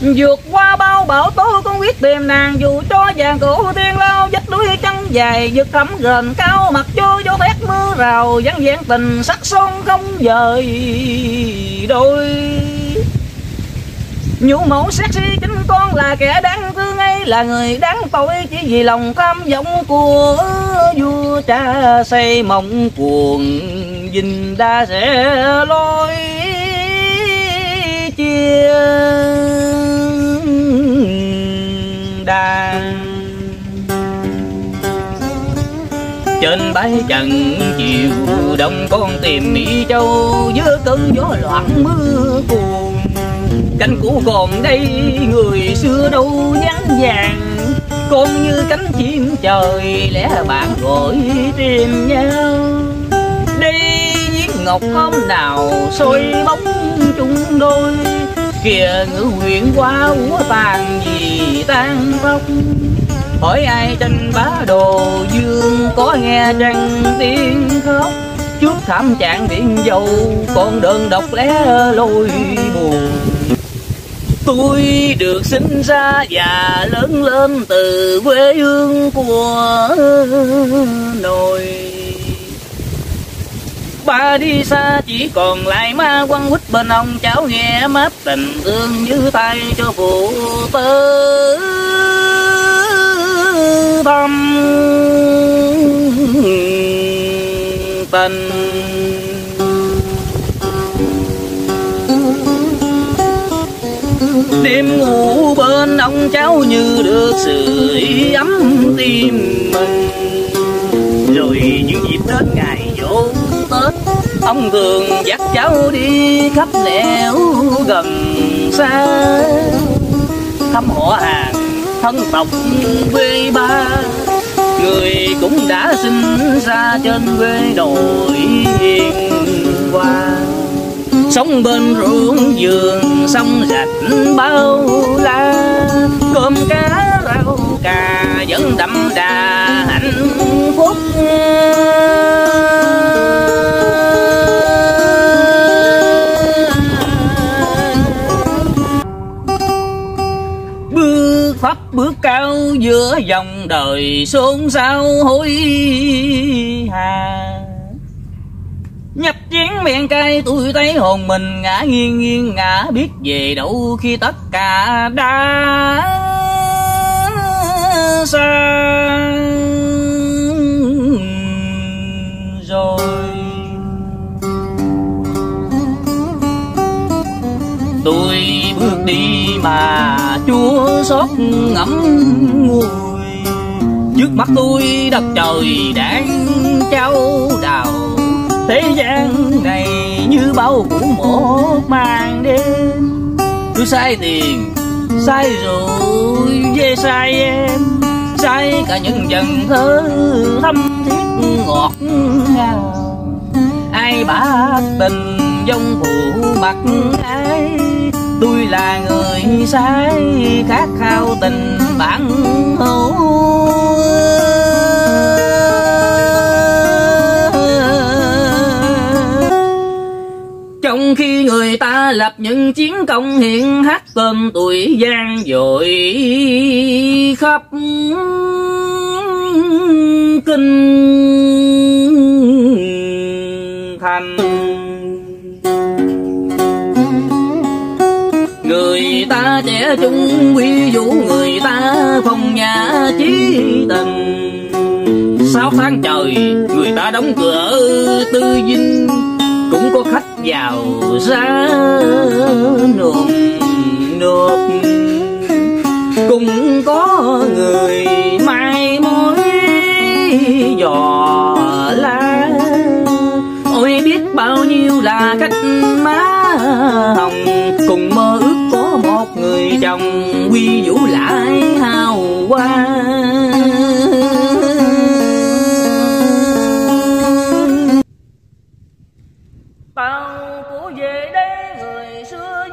vượt qua bao bão tố con quyết tìm nàng, dù cho vàng cổ tiên lao dắt đuôi chân dài vượt thẳm gần cao, mặt vô gió thét mưa rào, vắng vẹn tình sắc son không dời đôi. Nhũ mẫu xét si chính con là kẻ đáng thương ấy, là người đáng tội, chỉ vì lòng tham vọng của vua cha xây mộng cuồng dình đa sẽ lối chia đa trên bãi trần chiều, đông con tìm mỹ châu, giữa cơn gió loạn mưa cuồng. Cánh cũ còn đây, người xưa đâu nhắn vàng con như cánh chim trời, lẽ bạn gọi tìm nhau. Đây viên ngọc hôm nào, soi bóng chung đôi kìa ngữ huyện quá, úa tàn gì tan bốc hỏi ai tranh bá đồ dương, có nghe tranh tiếng khóc. Trước thảm trạng biển dầu, con đơn độc lẻ lôi buồn. Tôi được sinh ra và lớn lên từ quê hương của nội ba đi xa, chỉ còn lại ma quăng quýt bên ông cháu nghe mát tình thương như tay cho phụ tớ tâm tình. Đêm ngủ bên ông cháu như được sự ấm tim mình. Rồi những dịp đến ngày vô ông thường dắt cháu đi khắp nẻo gần xa. Thăm họ hàng thân tộc quê ba, người cũng đã sinh ra trên quê đồi hiền hoa sống bên ruộng vườn sông rạch bao la, cơm trời xuống sao hối hà nhập chén miệng cay, tôi thấy hồn mình ngã nghiêng nghiêng, ngã biết về đâu khi tất cả đã xa rồi. Tôi bước đi mà chúa xót ngẫm nguồn trước mắt tôi đất trời đang trao đào. Thế gian này như bao cũ một màn đêm. Tôi sai tiền, sai rồi về sai em. Sai cả những dần thơ thâm thiết ngọt ngào. Ai bạc tình dông phụ mặt ai? Tôi là người sai khát khao tình bản hữu trong khi người ta lập những chiến công hiện hát tên tuổi gian dội khắp kinh. Ta trẻ trung quy vũ người ta phong nhà chí tình. Sáu tháng trời, người ta đóng cửa tư dinh, cũng có khách vào ra nộp nộp. Cũng có người mai mối dò la. Ôi biết bao nhiêu là cách má hồng, cùng mơ ước một người chồng quy vũ lại hào quang về đây người xưa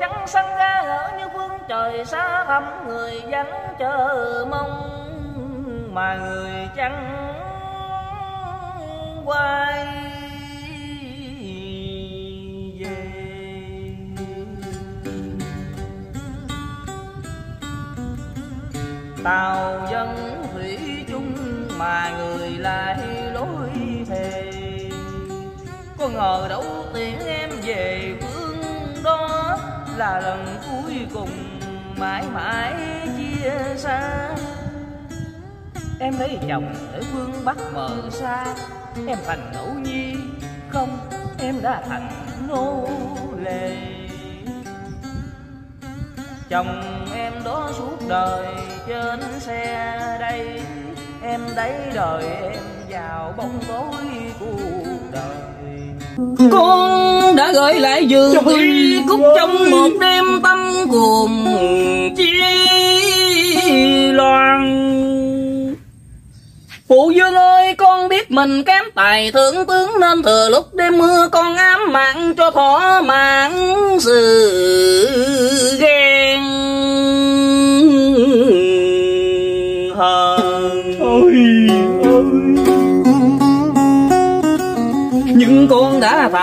trắng ra ở như phương trời xa thăm người vẫn chờ mong mà người chẳng quay. Tàu dân thủy chung mà người lại lối thề. Có ngờ đâu tiễn em về phương đó là lần cuối cùng mãi mãi chia xa. Em lấy chồng ở phương bắc mờ xa, em thành ngẫu nhi không, em đã thành nô lệ chồng em đó suốt đời trên xe đây. Em đấy đời em vào bóng tối cuộc đời. Con đã gửi lại giường tuy cúc trong một đêm tâm cuồng chi loạn Phụ dương ơi con biết mình kém tài thượng tướng Nên thừa lúc đêm mưa con ám mạng cho thỏa mãn sự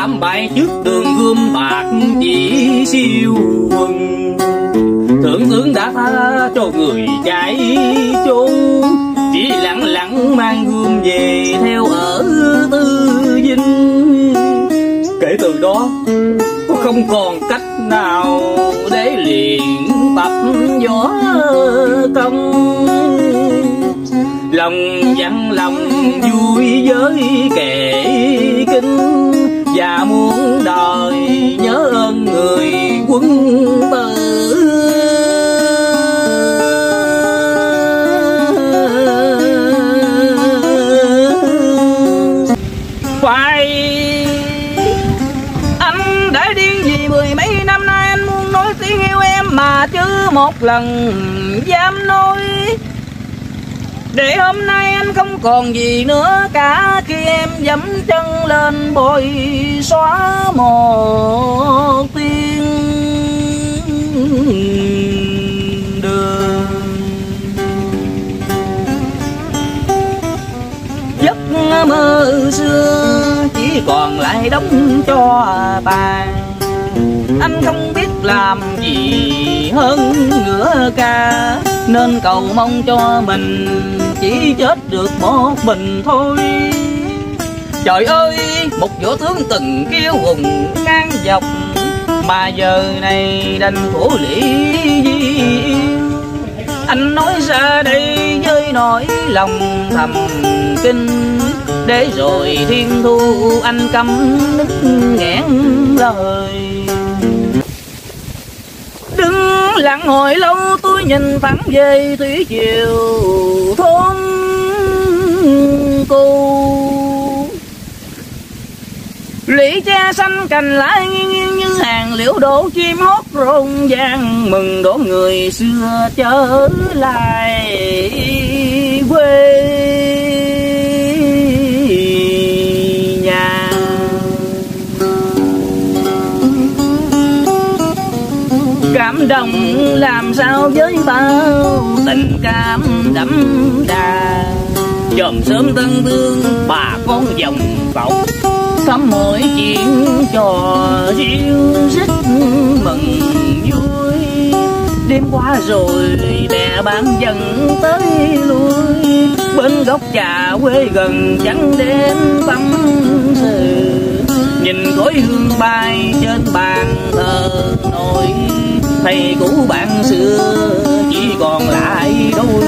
con bài trước đường gươm bạc chỉ siêu quân Thượng tướng đã tha cho người chạy trốn chỉ lặng lặng mang gươm về theo ở tư dinh. Kể từ đó, không còn cách nào để luyện tập gió công. Lòng dặn lòng vui với kẻ kinh và muốn đời nhớ ơn người quân tử phải anh đã điên vì mười mấy năm nay anh muốn nói tiếng yêu em mà chứ một lần dám nói. Để hôm nay anh không còn gì nữa cả khi em dẫm chân lên bồi xóa một tiếng đường. Giấc mơ xưa chỉ còn lại đóng cho tàn anh không biết làm gì hơn nữa ca nên cầu mong cho mình chỉ chết được một mình thôi trời ơi, một võ tướng từng kêu hùng ngang dọc, mà giờ này đành khổ lĩ gì? anh nói ra đây với nỗi lòng thầm kinh, để rồi thiên thu anh câm nức nghẹn lời đứng lặng hồi lâu, tôi nhìn thẳng về thủy chiều thôn cô lũy cha xanh cành lá nghiêng nghiêng như hàng, liễu đổ chim hót rộn vang. Mừng đón người xưa trở lại quê nhà. Cảm động làm sao với bao tình cảm đậm đà. Chòm sớm tân tương, bà con dòng tộc khắp mọi chuyện trò riêu rít mừng, vui. Đêm qua rồi, bè bạn dần tới lui. Bên góc trà quê gần chẳng đêm tâm sự nhìn khói hương bay trên bàn thờ nội thầy cũ bạn xưa chỉ còn lại đôi.